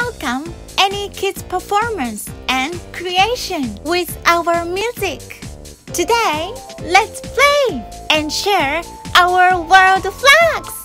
welcome any kids' performance and creation with our music. Today, let's play and share our world flags.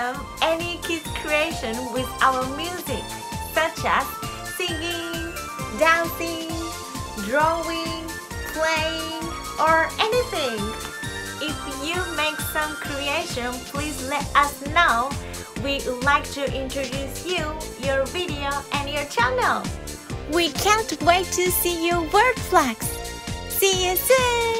welcome any kids creation with our music such as singing, dancing, drawing, playing or anything. If you make some creation, please let us know. We would like to introduce you, your video and your channel. We can't wait to see your work, flags. See you soon!